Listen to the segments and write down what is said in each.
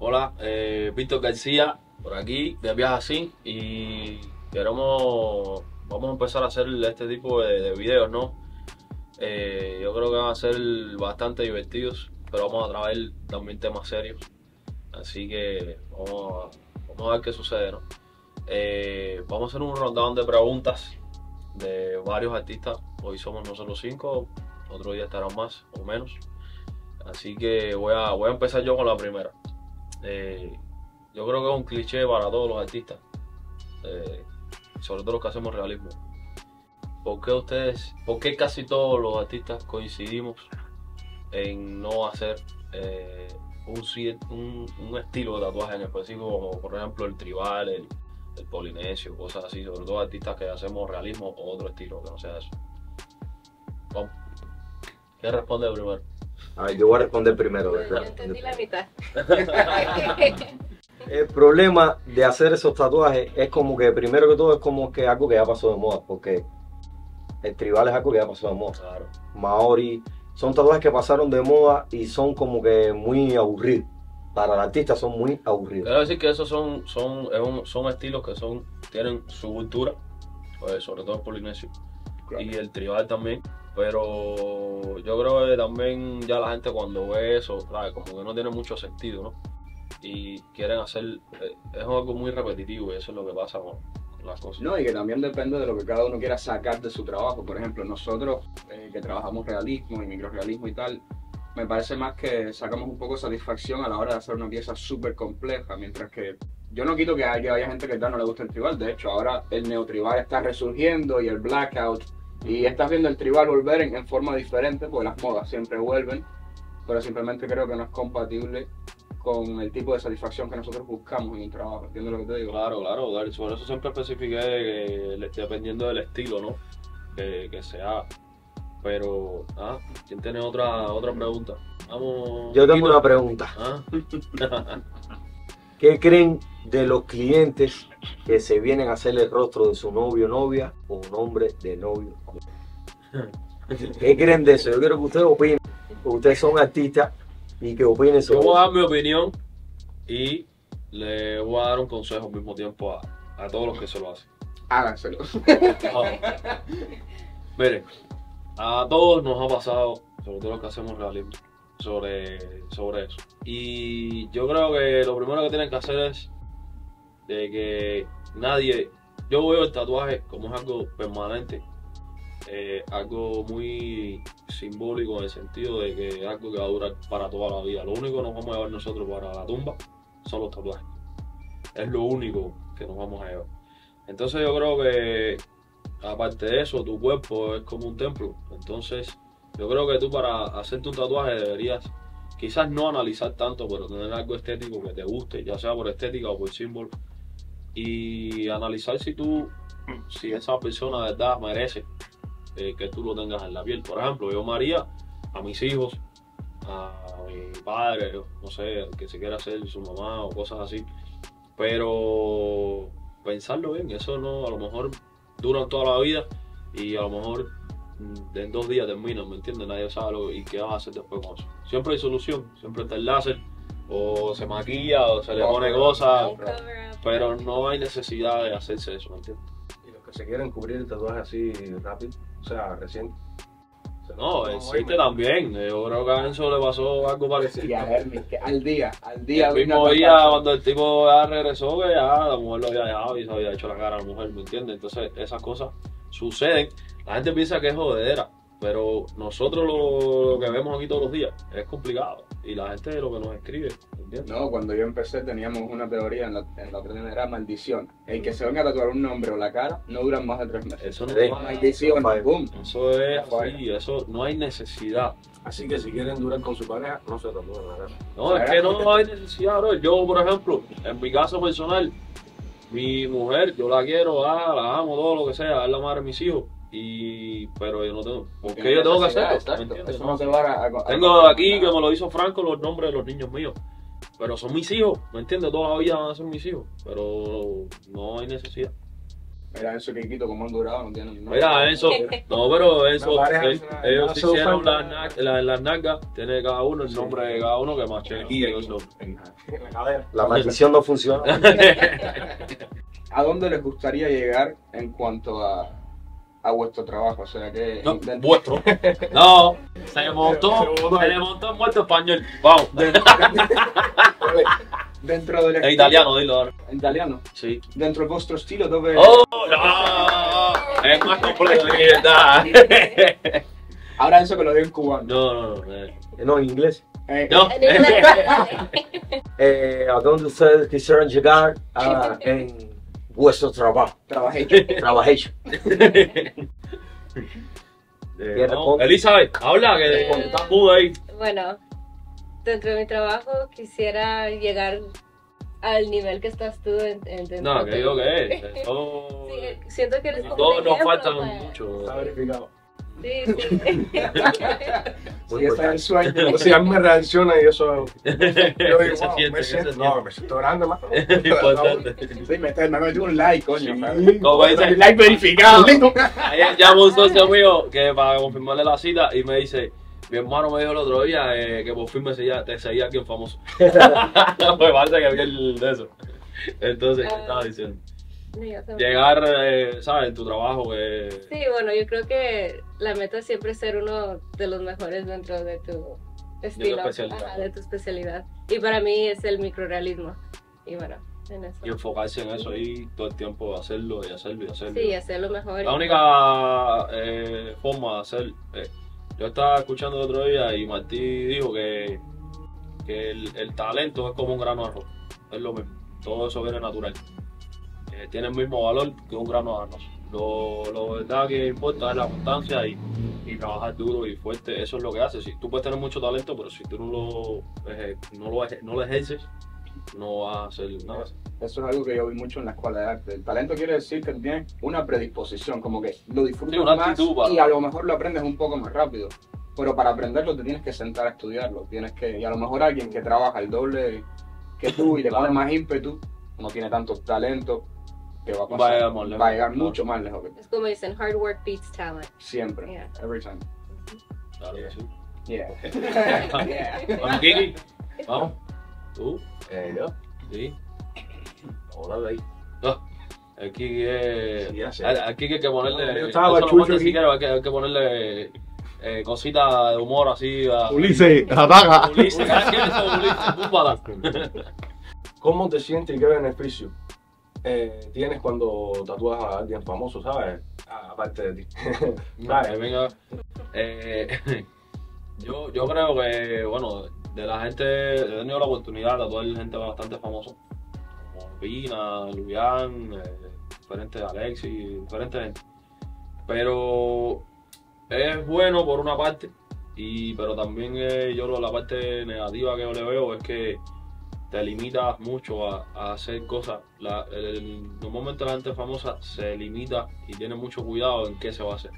Hola, eh, Víctor García, por aquí, de Viaja Así, y queremos, vamos a empezar a hacer este tipo de, de videos, ¿no? Eh, yo creo que van a ser bastante divertidos, pero vamos a traer también temas serios, así que vamos a, vamos a ver qué sucede, ¿no? Eh, vamos a hacer un rondón de preguntas de varios artistas, hoy somos nosotros cinco, otro día estarán más o menos. Así que voy a, voy a empezar yo con la primera. Eh, yo creo que es un cliché para todos los artistas, eh, sobre todo los que hacemos realismo. ¿Por qué ustedes, por qué casi todos los artistas coincidimos en no hacer eh, un, un, estilo de tatuaje en específico, como por ejemplo el tribal, el, polinesio, cosas así, sobre todo artistas que hacemos realismo o otro estilo que no sea eso? ¿Quién responde primero? A ver, yo voy a responder primero. Yo entendí la mitad. El problema de hacer esos tatuajes es como que, primero que todo, es como que algo que ya pasó de moda, porque el tribal es algo que ya pasó de moda. Claro. Maori, son tatuajes que pasaron de moda y son como que muy aburridos. Para el artista son muy aburridos. Quiero decir que esos son, son, es un- son estilos que son, tienen su cultura, pues, sobre todo el polinesio y el tribal también. Pero yo creo que también ya la gente cuando ve eso, como que no tiene mucho sentido, ¿no? Y quieren hacer, eh, es algo muy repetitivo y eso es lo que pasa con, las cosas. No, y que también depende de lo que cada uno quiera sacar de su trabajo. Por ejemplo, nosotros eh, que trabajamos realismo y microrealismo y tal, me parece más que sacamos un poco de satisfacción a la hora de hacer una pieza súper compleja, mientras que yo no quito que haya, que haya gente que tal no le guste el tribal. De hecho, ahora el neotribal está resurgiendo y el blackout. Y estás viendo el tribal volver en, en forma diferente, porque las modas siempre vuelven, pero simplemente creo que no es compatible con el tipo de satisfacción que nosotros buscamos en un trabajo. ¿Entiendes lo que te digo? Claro, claro, Gary, por eso siempre especifiqué que le- dependiendo del estilo, ¿no? Que, que se haga. Pero, ah, ¿quién tiene otra, otra pregunta? Vamos. Yo tengo una pregunta. Ah, ¿Qué creen de los clientes que se vienen a hacer el rostro de su novio o novia o nombre de novio? ¿Qué creen de eso? Yo quiero que ustedes opinen. Ustedes son artistas y que opinen Yo sobre voy a dar mi opinión y le voy a dar un consejo al mismo tiempo a, a todos los que se lo hacen. Háganselo. Ah. Miren, a todos nos ha pasado, sobre todo los que hacemos realismo, sobre, sobre eso. Y yo creo que lo primero que tienen que hacer es de que nadie, yo veo el tatuaje como es algo permanente, eh, algo muy simbólico en el sentido de que es algo que va a durar para toda la vida. Lo único que nos vamos a llevar nosotros para la tumba son los tatuajes. Es lo único que nos vamos a llevar. Entonces yo creo que aparte de eso, tu cuerpo es como un templo. Entonces, yo creo que tú para hacerte un tatuaje deberías quizás no analizar tanto, pero tener algo estético que te guste, ya sea por estética o por símbolo. Y analizar si tú, si esa persona de verdad merece eh, que tú lo tengas en la piel. Por ejemplo, yo María, a mis hijos, a mi padre, no sé, que se quiera hacer su mamá o cosas así. Pero pensarlo bien, eso no, a lo mejor duran toda la vida y a lo mejor mm, en dos días terminan, ¿me entiendes? Nadie sabe lo y qué vas a hacer después con eso. Siempre hay solución, siempre está el láser, o se maquilla, o se le pone cosas, pero no hay necesidad de hacerse eso, ¿me entiendes? Y los que se quieren cubrir el tatuaje así rápido, o sea, recién. No, existe también. Yo creo que a Enzo le pasó algo parecido. Y a Hermes, que al día, al día. el mismo día cuando el tipo ya regresó, que ya la mujer lo había dejado y se había hecho la cara a la mujer, ¿me entiendes? Entonces esas cosas suceden. La gente piensa que es jodedera, pero nosotros lo, lo que vemos aquí todos los días es complicado. Y la gente lo que nos escribe, ¿me entiendes? No, cuando yo empecé teníamos una teoría en la, en la primera era maldición. El que se venga a tatuar un nombre o la cara no duran más de tres meses. Eso no, Sí. Maldición, boom. eso es así, eso no hay necesidad. Así que si quieren durar con su pareja, no se tatúen la cara. No, es que no hay necesidad, bro. Yo, por ejemplo, en mi caso personal, mi mujer, yo la quiero, ah, la amo, todo lo que sea, es la madre de mis hijos. Y, pero yo no tengo, ¿por qué yo tengo que hacerlo? ¿Me Exacto. entiendes? Eso no te va a, a- a- Tengo aquí que me lo hizo Franco los nombres de los niños míos. Pero son mis hijos, ¿me entiendes? Toda la vida van a ser mis hijos. Pero no hay necesidad. Mira, eso que quito como han durado, no tienen nada. Mira, eso. No, pero eso. La eh, la- ellos la se hicieron las la- las nalgas. Tiene cada uno el nombre de cada uno que más chévere. La. La maldición no funciona. ¿A dónde les gustaría llegar en cuanto a, a vuestro trabajo? O sea, que No, dentro- vuestro. No, se montó, se le montó en muerto español. Vamos. dentro del En italiano, dilo ahora. En italiano. Sí. Dentro del vostro stile dove... Oh, no. Es más complejo que verdad. Ahora eso que lo digo en cubano. No, no, no. eh, No, en inglés. Eh, No. Eh, ¿A dónde ustedes quisieran llegar ah, en vuestro trabajo? Trabajé. Trabajation. Eh, no. Elizabeth, habla que está muda ahí. Bueno, dentro de mi trabajo quisiera llegar al nivel que estás tú en, No, que digo que es. Sí, siento que eres como Todos nos faltan para- mucho. Está verificado. Sí, sí. Sí, está en el sueño. O sea, a mí me reacciona y eso. Yo digo, Se wow, siente, me siento, no, me siento grande, más. Importante. Sí, me, está- metió un like, coño. Sí. Como dice, like verificado. Ayer llamó un socio mío que para confirmarle la cita y me dice, mi hermano me dijo el otro día eh, que por fin me seguía, te seguía alguien famoso. pues parece que había el de eso. Entonces, ¿qué Ah. estaba diciendo? No, yo también. Llegar, eh, ¿sabes? En tu trabajo, que... Sí, bueno, yo creo que la meta siempre es ser uno de los mejores dentro de tu estilo, ajá, de tu especialidad. Y para mí es el microrealismo. Y bueno, en eso. y enfocarse en eso y todo el tiempo hacerlo y hacerlo y hacerlo. Sí, hacerlo mejor. La única eh, forma de hacer. eh, yo estaba escuchando el otro día y Martí dijo que, que el, el talento es como un grano de arroz. Es lo mismo. Todo eso viene natural. Eh, tiene el mismo valor que un grano de arroz. Lo, lo verdad que importa es la constancia y, y trabajar duro y fuerte. Eso es lo que hace. Si, tú puedes tener mucho talento, pero si tú no lo, eje- no lo, no lo ejerces, no vas a hacer nada. Eso es algo que yo vi mucho en la escuela de arte. El talento quiere decir que tienes una predisposición, como que lo disfrutas Sí, más para- y a lo mejor lo aprendes un poco más rápido. Pero para aprenderlo te tienes que sentar a estudiarlo. Tienes que, y a lo mejor alguien que trabaja el doble que tú y le pone más ímpetu, no tiene tanto talento, que va a pasar. Va a llegar más lejos. Va a llegar Claro. mucho más lejos. Es como dicen, hard work beats talent. Siempre. Yeah. Every time. Claro que sí. Yeah. yeah. Vamos, Kiki. Vamos. ¿Tú? Eh, yo. Sí. Ahora de ahí. No. El Kiki es. Sí, al Kiki hay que ponerle. Yo estaba chucho aquí. hay que, hay que ponerle eh, cositas de humor así. A, Ulises, ataca. Ulises, ¿sabes quién es Ulises? ¿Cómo te sientes y qué beneficio eh, tienes cuando tatúas a alguien famoso, sabes? A- Aparte de ti. Vale, venga. Eh, yo, yo creo que, bueno, de la gente, he tenido la oportunidad de tatuar gente bastante famosa. Como Pina, Luian, eh, diferentes Alexis, diferentes gente. Pero es bueno por una parte, y, pero también yo la parte negativa que yo le veo es que te limitas mucho a, a hacer cosas. La- el- el- normalmente la gente famosa se limita y tiene mucho cuidado en qué se va a hacer.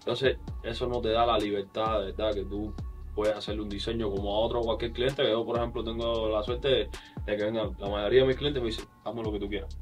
Entonces, eso no te da la libertad, de verdad, que tú puedes hacerle un diseño como a otro cualquier cliente. Que yo, por ejemplo, tengo la suerte de, de que vengan, la mayoría de mis clientes me dicen, hazme lo que tú quieras.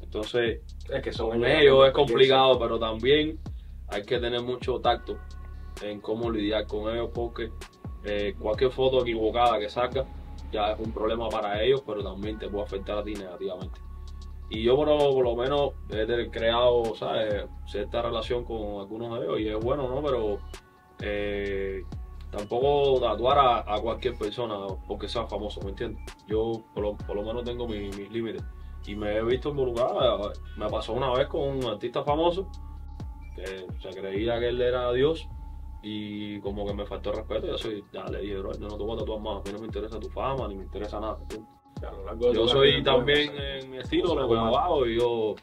Entonces, Es que son con ellos es complicado, pero también hay que tener mucho tacto en cómo lidiar con ellos porque eh, cualquier foto equivocada que saca ya es un problema para ellos, pero también te puede afectar a ti negativamente. Y yo por lo, por lo menos he creado ¿sabes? cierta relación con algunos de ellos y es bueno, ¿no? Pero eh, tampoco tatuar a, cualquier persona porque sea famoso, ¿me entiendes? Yo por lo, por lo menos tengo mi- mis límites y me he visto involucrado. Me pasó una vez con un artista famoso que se creía que él era Dios y como que me faltó el respeto. Yo soy, ya le dije, bro, yo no te voy a tatuar más. A mí no me interesa tu fama ni me interesa nada. Yo soy también en mi estilo, lo que hago y yo.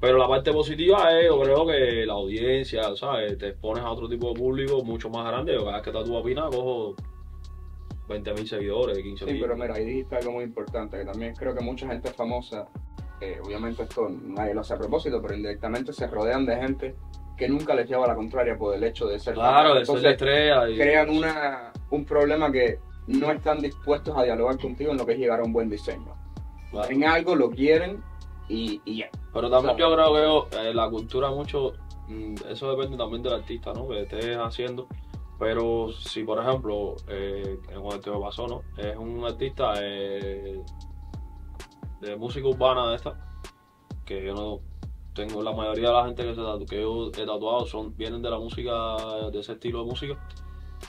Pero la parte positiva es, yo creo que la audiencia, ¿sabes? Te expones a otro tipo de público mucho más grande. Yo cada vez que tatúo a Pina cojo 20 mil seguidores, 15 Sí, mil. pero mira, ahí dijiste algo muy importante, que también creo que mucha gente famosa, eh, obviamente esto nadie lo hace a propósito, pero indirectamente se rodean de gente que nunca les lleva la contraria por el hecho de ser claro, de ser la estrella. Y, crean una, un problema que no están dispuestos a dialogar contigo en lo que es llegar a un buen diseño. claro. En algo lo quieren y, y ya. Pero también yo creo que eh, la cultura mucho, mm, eso depende también del artista, ¿no? Que estés haciendo. Pero si, por ejemplo, eh, en el me pasó, ¿no? Es un artista eh, de música urbana de esta, que yo no tengo, la mayoría de la gente que, se tatu- que yo he tatuado son, vienen de la música, de ese estilo de música.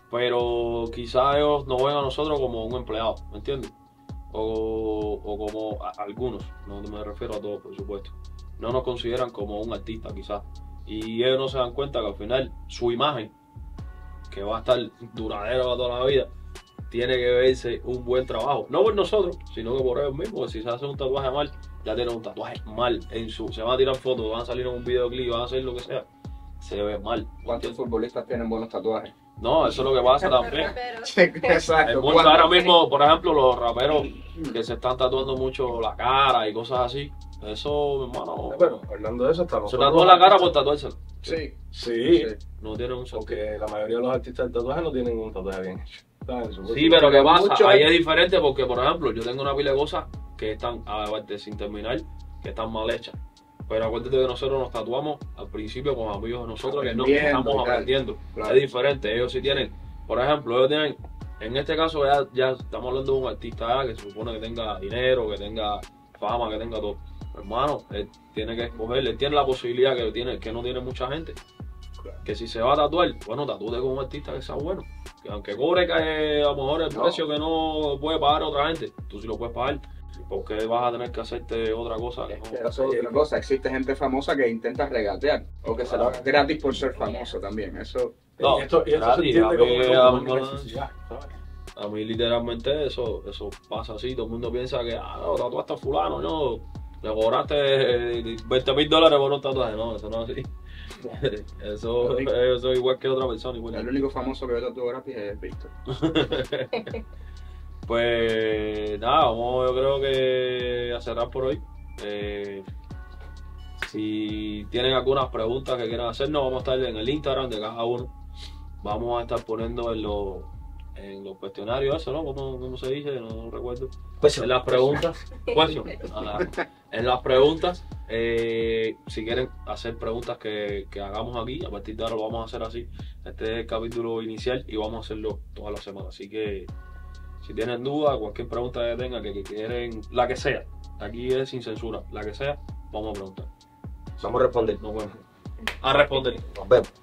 Pero quizás ellos nos ven a nosotros como un empleado, ¿me entiendes? O, o como algunos, no me refiero a todos, por supuesto no nos consideran como un artista quizás. Y ellos no se dan cuenta que al final su imagen, que va a estar duradera toda la vida, tiene que verse un buen trabajo. No por nosotros, sino que por ellos mismos. Si se hace un tatuaje mal, ya tienen un tatuaje mal en su. Se van a tirar fotos, van a salir en un videoclip, van a hacer lo que sea. Se ve mal. ¿Cuántos futbolistas tienen buenos tatuajes? No, eso es lo que pasa también. Exacto. Ahora mismo, por ejemplo, los raperos que se están tatuando mucho la cara y cosas así. Eso, hermano. Bueno, hablando de eso, estamos. Se tatúan la cara por tatuárselo. Sí. Sí, No tienen un sentido. porque la mayoría de los artistas de tatuaje no tienen un tatuaje bien hecho. Sí, pero ¿qué pasa? Mucho- Ahí es diferente porque, por ejemplo, yo tengo una pila de cosas que están, aparte sin terminar, que están mal hechas. Pero acuérdate que nosotros nos tatuamos al principio con amigos de nosotros que no estamos aprendiendo. Claro. Es diferente. Ellos sí tienen, por ejemplo, ellos tienen, en este caso ya, ya estamos hablando de un artista que se supone que tenga dinero, que tenga fama, que tenga todo. Hermano, él tiene que escoger, él tiene la posibilidad que, tiene, que no tiene mucha gente. Que si se va a tatuar, bueno, tatúe con un artista que sea bueno. Que aunque cobre que a lo mejor el No. precio que no puede pagar otra gente, tú sí lo puedes pagar. Porque vas a tener que hacerte otra cosa que no. Pero eso es otra cosa. Existe gente famosa que intenta regatear o que se lo haga gratis por ser famoso también. Eso. No, y esto, y esto se gratis, entiende a como, a una mí no- necesidad, ¿sabes? A mí literalmente eso, eso pasa así, todo el mundo piensa que, ah, no, tatuaste a fulano, no, le cobraste eh, 20 mil dólares por un tatuaje, no, eso no es así. Eso, eso es igual que otra persona, igual. El único famoso que ve tatuado gratis es Víctor. Pues nada, vamos yo creo que a cerrar por hoy. Eh, si tienen algunas preguntas que quieran hacernos, vamos a estar en el Instagram de cada uno. Vamos a estar poniendo en los, en los cuestionarios eso, ¿no? ¿Cómo, cómo se dice? No recuerdo. Pues, En las preguntas, question, en las preguntas, eh, si quieren hacer preguntas que, que hagamos aquí, a partir de ahora lo vamos a hacer así. Este es el capítulo inicial y vamos a hacerlo toda la semana. Así que si tienen dudas, cualquier pregunta que tengan, que, que quieren, la que sea, aquí es sin censura, la que sea, vamos a preguntar. vamos a responder. Nos vemos. A responder. Nos vemos.